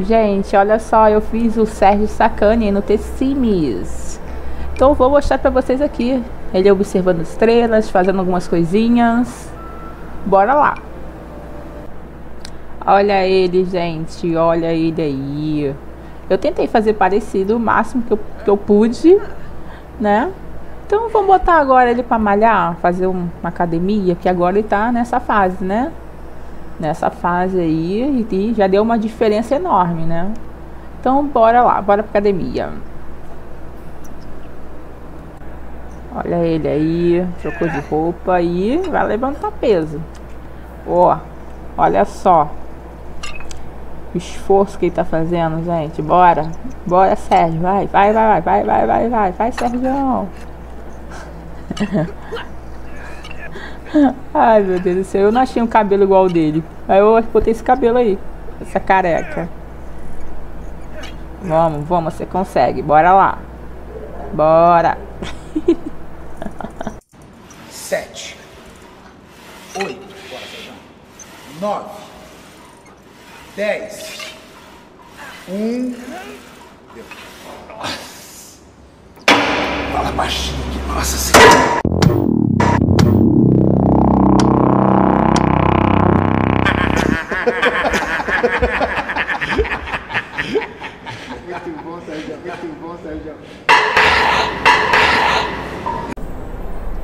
Gente, olha só, eu fiz o Sérgio Sacani no The. Então vou mostrar pra vocês aqui. Ele observando estrelas, fazendo algumas coisinhas. Bora lá. Olha ele, gente. Olha ele aí. Eu tentei fazer parecido o máximo que eu, que eu pude, né? Então vamos botar agora ele para malhar, fazer uma academia, que agora ele tá nessa fase, né? Nessa fase aí e já deu uma diferença enorme, né? Então bora lá, bora pra academia. Olha ele aí, trocou de roupa e vai levantar peso. Ó, olha só. O esforço que ele tá fazendo, gente. Bora. Bora, Sérgio. Vai, vai, vai, vai, vai, vai, vai, vai, Sérgio. Ai, meu Deus do céu. Eu não achei um cabelo igual ao dele. Aí eu botei esse cabelo aí. Essa careca. Vamos, vamos, você consegue. Bora lá. Bora. Sete. Oito. Bora, Nove. Dez. Um. Fala baixinho aqui. Nossa Senhora. Muito bom, Sérgio. Muito bom, Sérgio.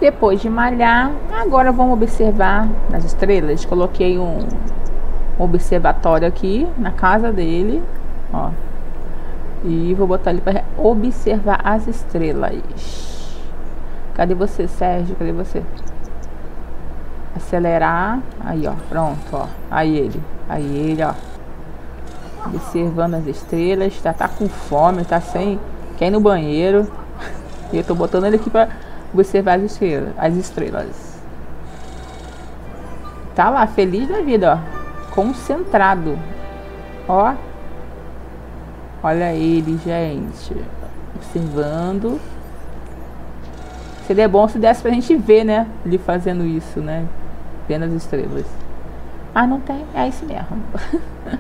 Depois de malhar, agora vamos observar as estrelas. Coloquei um observatório aqui na casa dele, ó. E vou botar ele para observar as estrelas. Cadê você, Sérgio? Cadê você? Acelerar. Aí, ó. Pronto, ó. Aí ele. Aí ele, ó. Observando as estrelas. Tá, tá com fome, tá sem. Quer ir no banheiro. E eu tô botando ele aqui pra observar as estrelas. As estrelas. Tá lá, feliz da vida, ó. Concentrado. Ó. Olha ele, gente. Observando. Seria bom se desse pra gente ver, né? Ele fazendo isso, né? Vendo as estrelas. Ah, não tem? É isso mesmo.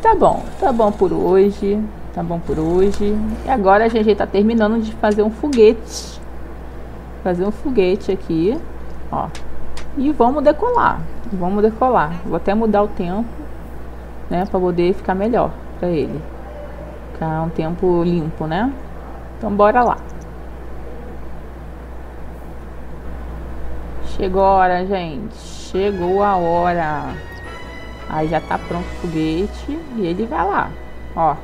tá bom, tá bom por hoje. Tá bom por hoje. E agora a gente tá terminando de fazer um foguete. Fazer um foguete aqui, ó. E vamos decolar. Vamos decolar. Vou até mudar o tempo, né, para poder ficar melhor para ele. Ficar um tempo limpo, né? Então bora lá. Chegou a hora, gente. Chegou a hora. Aí já tá pronto o foguete e ele vai lá. Ó,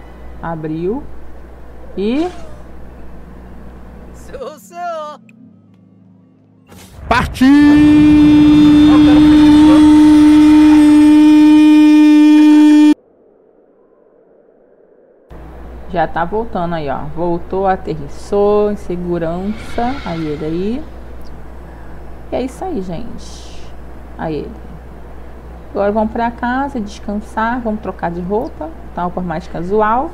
abriu. E Partiu! Já tá voltando aí, ó. Voltou, aterrissou em segurança. Aí ele aí. E é isso aí, gente a ele. Agora vamos para casa, descansar, vamos trocar de roupa, tá uma cor mais casual.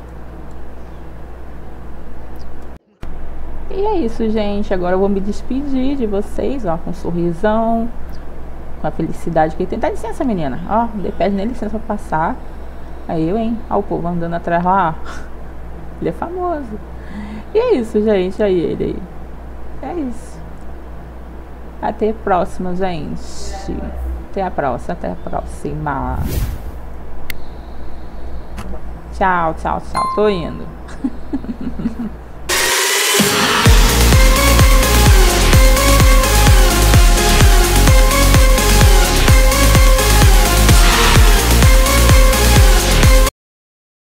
E é isso, gente. Agora eu vou me despedir de vocês, ó, com um sorrisão, com a felicidade que ele tem. Dá licença, menina. Ó, pede nem licença pra passar. Aí eu, hein? Ó, o povo andando atrás lá. Ele é famoso. E é isso, gente. Aí ele aí. É isso. Até a próxima, gente. Até a próxima, até a próxima. Tchau, tchau, tchau. Tô indo.